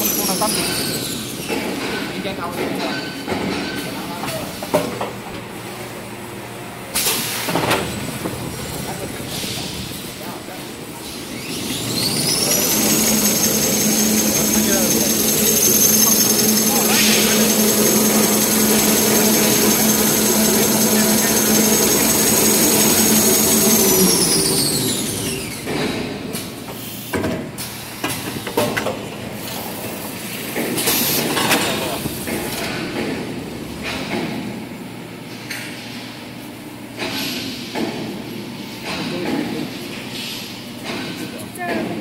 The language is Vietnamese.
con con tâm tấm đi chạy cầu Yeah.